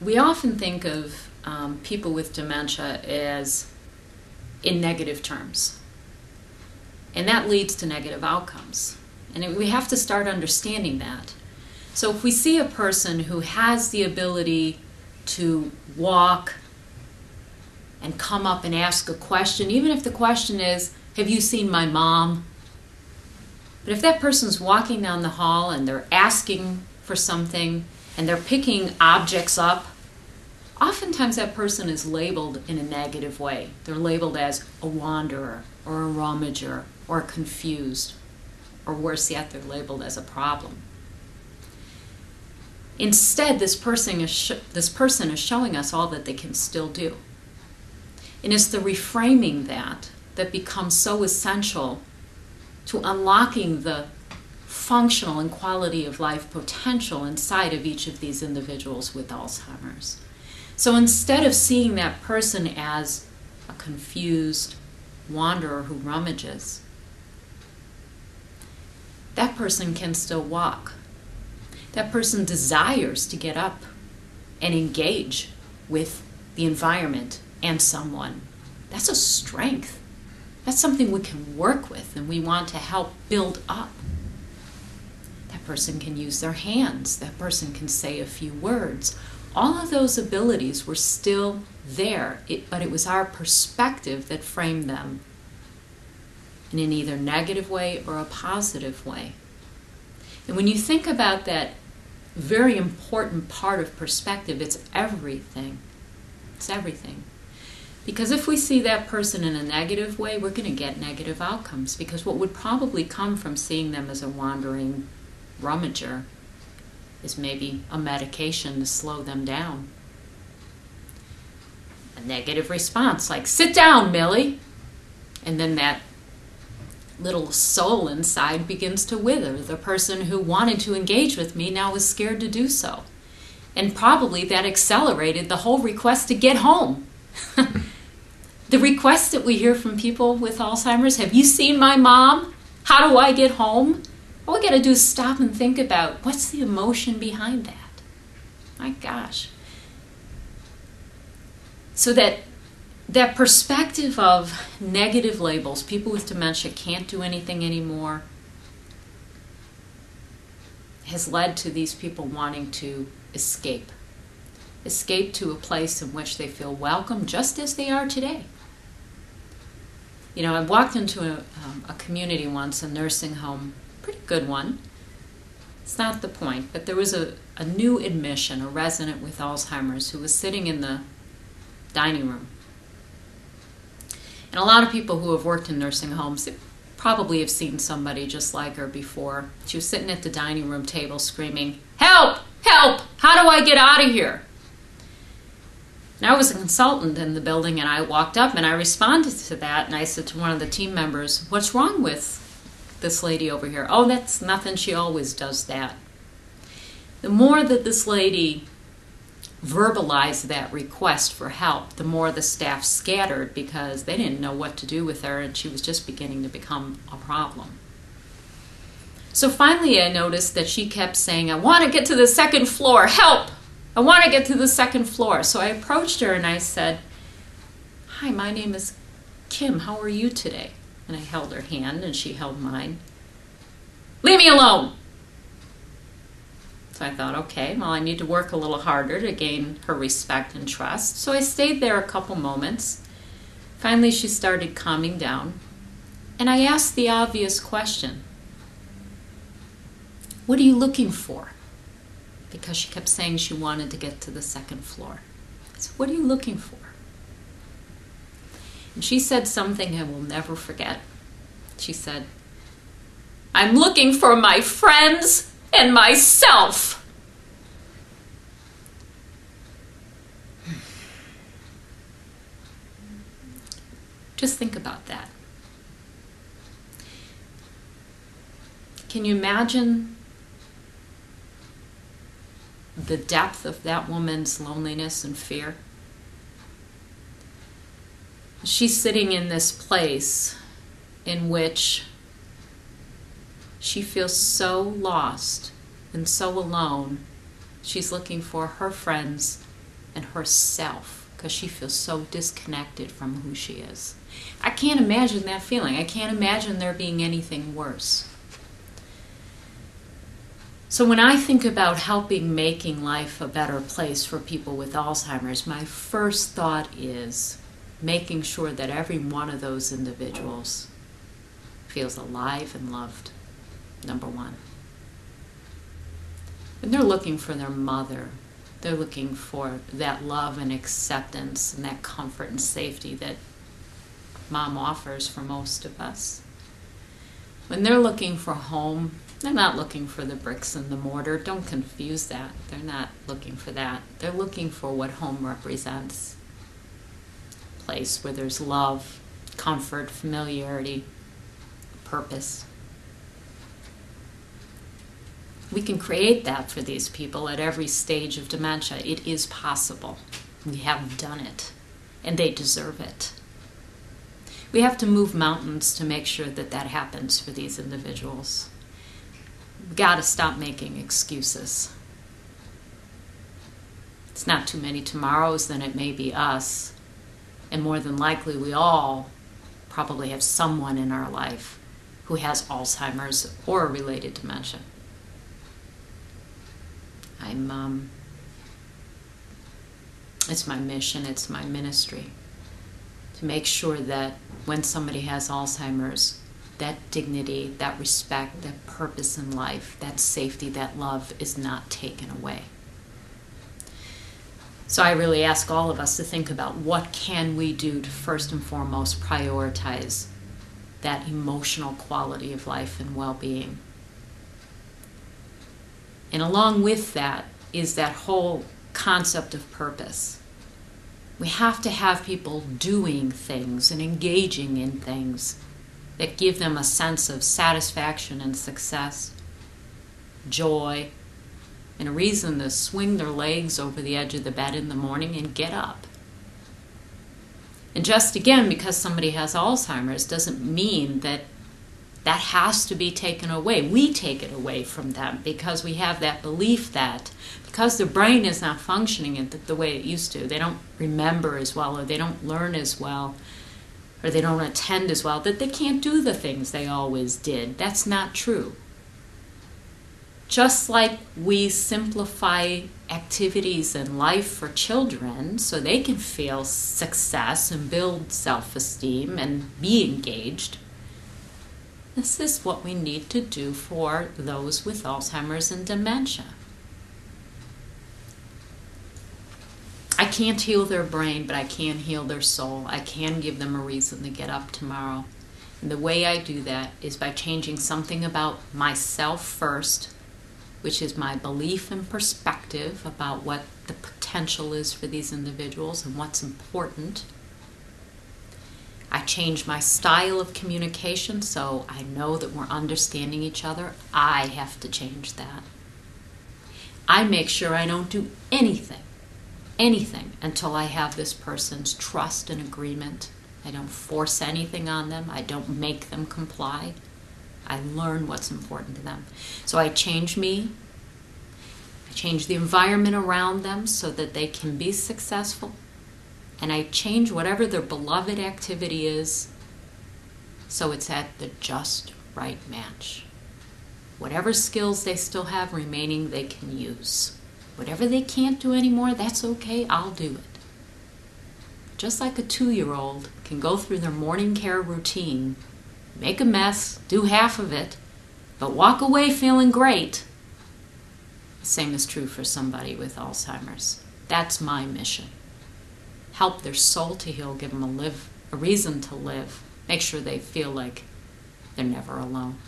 we often think of um, people with dementia as in negative terms. And that leads to negative outcomes. And we have to start understanding that. So if we see a person who has the ability to walk and come up and ask a question, even if the question is, Have you seen my mom? But if that person's walking down the hall and they're asking for something and they're picking objects up, oftentimes that person is labeled in a negative way. They're labeled as a wanderer or a rummager or confused, or worse yet, they're labeled as a problem. Instead, this person is, this person is showing us all that they can still do. And it's the reframing that that becomes so essential to unlocking the functional and quality of life potential inside of each of these individuals with Alzheimer's. So instead of seeing that person as a confused wanderer who rummages, that person can still walk. That person desires to get up and engage with the environment and someone. That's a strength. That's something we can work with and we want to help build up. That person can use their hands, that person can say a few words. All of those abilities were still there, it, but it was our perspective that framed them in an either negative way or a positive way. And when you think about that very important part of perspective, it's everything. It's everything. Because if we see that person in a negative way, we're going to get negative outcomes. Because what would probably come from seeing them as a wandering rummager is maybe a medication to slow them down. A negative response, like, sit down, Millie. And then that little soul inside begins to wither. The person who wanted to engage with me now was scared to do so. And probably that accelerated the whole request to get home. the request that we hear from people with Alzheimer's have you seen my mom? How do I get home? All we got to do is stop and think about what's the emotion behind that. My gosh. So that that perspective of negative labels, people with dementia can't do anything anymore, has led to these people wanting to escape. Escape to a place in which they feel welcome just as they are today. You know, I walked into a, um, a community once, a nursing home, pretty good one. It's not the point, but there was a, a new admission, a resident with Alzheimer's, who was sitting in the dining room and a lot of people who have worked in nursing homes probably have seen somebody just like her before. She was sitting at the dining room table screaming, Help! Help! How do I get out of here? And I was a consultant in the building and I walked up and I responded to that and I said to one of the team members, What's wrong with this lady over here? Oh, that's nothing. She always does that. The more that this lady verbalized that request for help, the more the staff scattered because they didn't know what to do with her and she was just beginning to become a problem. So finally, I noticed that she kept saying, I want to get to the second floor, help! I want to get to the second floor. So I approached her and I said, Hi, my name is Kim. How are you today? And I held her hand and she held mine. Leave me alone! So I thought, okay, well, I need to work a little harder to gain her respect and trust. So I stayed there a couple moments. Finally, she started calming down. And I asked the obvious question What are you looking for? Because she kept saying she wanted to get to the second floor. Said, What are you looking for? She said something I will never forget. She said, I'm looking for my friends and myself. Just think about that. Can you imagine the depth of that woman's loneliness and fear? She's sitting in this place in which she feels so lost and so alone. She's looking for her friends and herself because she feels so disconnected from who she is. I can't imagine that feeling. I can't imagine there being anything worse. So, when I think about helping making life a better place for people with Alzheimer's, my first thought is making sure that every one of those individuals feels alive and loved. Number one. When they're looking for their mother, they're looking for that love and acceptance and that comfort and safety that mom offers for most of us. When they're looking for home, they're not looking for the bricks and the mortar. Don't confuse that. They're not looking for that. They're looking for what home represents place where there's love, comfort, familiarity, purpose. We can create that for these people at every stage of dementia. It is possible. We have done it, and they deserve it. We have to move mountains to make sure that that happens for these individuals We've got to stop making excuses. It's not too many tomorrows, then it may be us. And more than likely, we all probably have someone in our life who has Alzheimer's or related dementia. I'm, um, it's my mission, it's my ministry to make sure that when somebody has Alzheimer's, that dignity, that respect, that purpose in life, that safety, that love is not taken away. So I really ask all of us to think about what can we do to first and foremost prioritize that emotional quality of life and well-being. And along with that is that whole concept of purpose. We have to have people doing things and engaging in things that give them a sense of satisfaction and success, joy, and a reason to swing their legs over the edge of the bed in the morning and get up. And just again, because somebody has Alzheimer's doesn't mean that that has to be taken away. We take it away from them because we have that belief that because their brain is not functioning the way it used to, they don't remember as well or they don't learn as well or they don't attend as well, that they can't do the things they always did. That's not true. Just like we simplify activities in life for children so they can feel success and build self esteem and be engaged, this is what we need to do for those with Alzheimer's and dementia. I can't heal their brain, but I can heal their soul. I can give them a reason to get up tomorrow. And the way I do that is by changing something about myself first, which is my belief and perspective about what the potential is for these individuals and what's important. I change my style of communication so I know that we're understanding each other. I have to change that. I make sure I don't do anything anything until I have this person's trust and agreement. I don't force anything on them, I don't make them comply. I learn what's important to them. So I change me, I change the environment around them so that they can be successful, and I change whatever their beloved activity is so it's at the just right match. Whatever skills they still have remaining, they can use. Whatever they can't do anymore, that's okay, I'll do it. Just like a two year old can go through their morning care routine, make a mess, do half of it, but walk away feeling great. The same is true for somebody with Alzheimer's. That's my mission. Help their soul to heal, give them a live a reason to live. Make sure they feel like they're never alone.